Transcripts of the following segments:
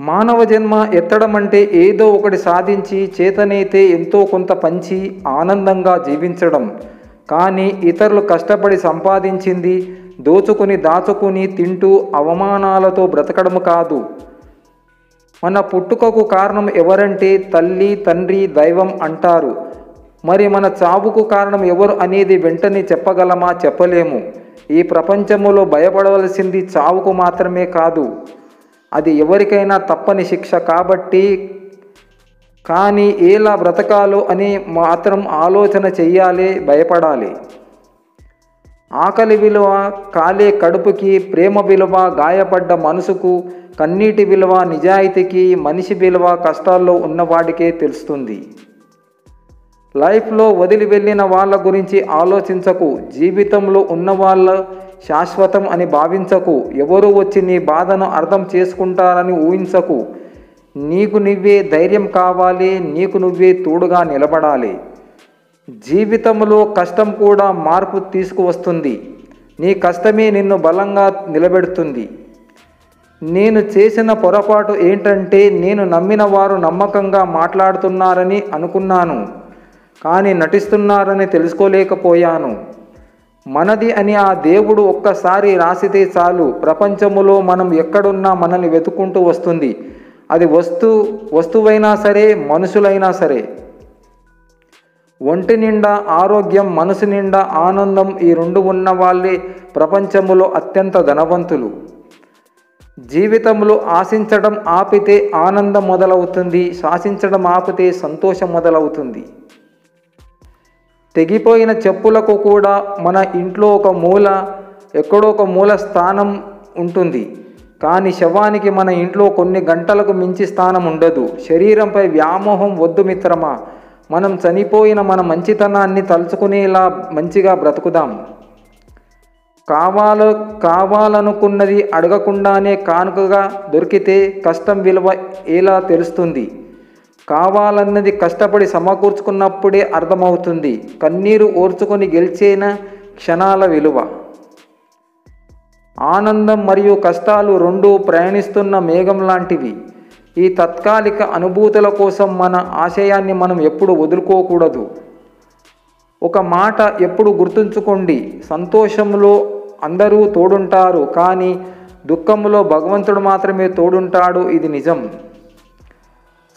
మానవ జన్మ ఎత్తడం అంటే ఏదో ఒకటి సాధించి చేతనైతే ఎంతో కొంత పంచి ఆనందంగా జీవించడం. కానీ ఇతరులు కష్టపడి సంపాదించింది దోచుకుని దాచుకుని తింటూ అవమానాలతో బ్రతకడం కాదు. మన పుట్టుకకు కారణం ఎవరంటే తల్లి తండ్రి దైవం అంటారు. మరి మన చావుకు కారణం ఎవరు అనేది వెంటనే చెప్పగలమా చెప్పలేము. ఈ ప్రపంచములో భయపడవలసింది చావుకు మాత్రమే కాదు. అది ఎవరికైనా తప్పని శిక్ష కాబట్టి కానీ ఎలా బ్రతకాలో అని మాత్రం ఆలోచన చెయ్యాలి భయపడాలి. ఆకలి విలువ కాలే కడుపుకి ప్రేమ విలువ గాయపడ్డ మనసుకు కన్నీటి విలువ నిజాయితీకి మనిషి విలువ కష్టాల్లో ఉన్నవాడికే తెలుస్తుంది. లైఫ్లో వదిలి వెళ్ళిన వాళ్ళ గురించి ఆలోచించకు. జీవితంలో ఉన్న వాళ్ళ శాశ్వతం అని భావించకు. ఎవరు వచ్చి నీ బాధను అర్థం చేసుకుంటారని ఊహించకు. నీకు నువ్వే ధైర్యం కావాలి నీకు నువ్వే తోడుగా నిలబడాలి. జీవితంలో కష్టం కూడా మార్పు తీసుకువస్తుంది. నీ కష్టమే నిన్ను బలంగా నిలబెడుతుంది. నేను చేసిన పొరపాటు ఏంటంటే నేను నమ్మిన వారు నమ్మకంగా మాట్లాడుతున్నారని అనుకున్నాను. కానీ నటిస్తున్నారని తెలుసుకోలేకపోయాను. మనది అని ఆ దేవుడు ఒక్కసారి రాసితే చాలు. ప్రపంచములో మనం ఎక్కడున్నా మనల్ని వెతుక్కుంటూ వస్తుంది. అది వస్తు వస్తువైనా సరే మనుషులైనా సరే. ఒంటి నిండా ఆరోగ్యం మనసు నిండా ఆనందం ఈ రెండు ఉన్న వాళ్ళే ప్రపంచములో అత్యంత ధనవంతులు. జీవితంలో ఆశించడం ఆపితే ఆనందం మొదలవుతుంది శాసించడం ఆపితే సంతోషం మొదలవుతుంది. తెగిపోయిన చెప్పులకు కూడా మన ఇంట్లో ఒక మూల ఎక్కడో ఒక మూల స్థానం ఉంటుంది. కానీ శవానికి మన ఇంట్లో కొన్ని గంటలకు మించి స్థానం ఉండదు. శరీరంపై వ్యామోహం వద్దు మిత్రమా? మనం చనిపోయిన మన మంచితనాన్ని తలుచుకునేలా మంచిగా బ్రతుకుదాం. కావాల కావాలనుకున్నది అడగకుండానే కానుకగా దొరికితే కష్టం విలువ ఎలా తెలుస్తుంది? కావాలన్నది కష్టపడి సమకూర్చుకున్నప్పుడే అర్థమవుతుంది. కన్నీరు ఓర్చుకొని గెలిచేన క్షణాల విలువ. ఆనందం మరియు కష్టాలు రెండు ప్రయాణిస్తున్న మేఘం లాంటివి. ఈ తాత్కాలిక అనుభూతుల కోసం మన ఆశయాన్ని మనం ఎప్పుడు వదులుకోకూడదు. ఒక మాట ఎప్పుడు గుర్తుంచుకోండి. సంతోషంలో అందరూ తోడుంటారు కానీ దుఃఖంలో భగవంతుడు మాత్రమే తోడుంటాడు ఇది నిజం.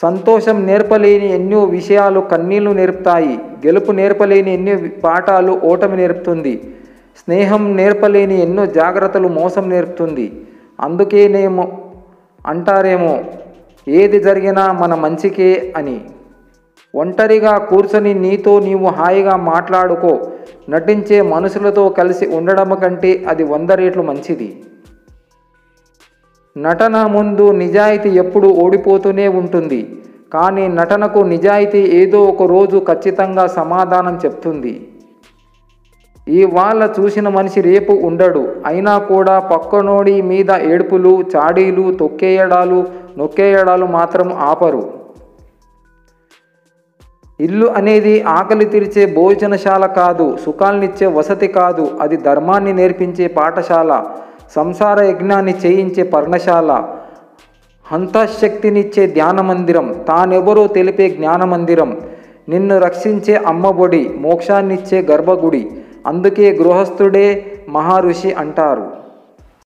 సంతోషం నేర్పలేని ఎన్నో విషయాలు కన్నీళ్ళు నేర్పుతాయి. గెలుపు నేర్పలేని ఎన్నో పాఠాలు ఓటమి నేర్పుతుంది. స్నేహం నేర్పలేని ఎన్నో జాగ్రత్తలు మోసం నేర్పుతుంది. అందుకేనేమో అంటారేమో ఏది జరిగినా మన మంచికే అని. ఒంటరిగా కూర్చొని నీతో నీవు హాయిగా మాట్లాడుకో. నటించే మనుషులతో కలిసి ఉండడం కంటే అది వంద రేట్లు మంచిది. నటన ముందు నిజాయితీ ఎప్పుడు ఓడిపోతూనే ఉంటుంది. కానీ నటనకు నిజాయితీ ఏదో ఒక రోజు ఖచ్చితంగా సమాధానం చెప్తుంది. ఈ వాళ్ళ చూసిన మనిషి రేపు ఉండడు. అయినా కూడా పక్కనోడి మీద ఏడుపులు చాడీలు తొక్కేయడాలు నొక్కేయడాలు మాత్రం ఆపరు. ఇల్లు అనేది ఆకలి తీర్చే భోజనశాల కాదు సుఖాలనిచ్చే వసతి కాదు. అది ధర్మాన్ని నేర్పించే పాఠశాల. సంసార యజ్ఞాన్ని చేయించే పర్ణశాల హంతశక్తినిచ్చే ధ్యాన మందిరం తానెవరో తెలిపే జ్ఞాన మందిరం నిన్ను రక్షించే అమ్మబొడి మోక్షాన్నిచ్చే గర్భగుడి అందుకే గృహస్థుడే మహర్షి అంటారు.